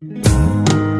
Música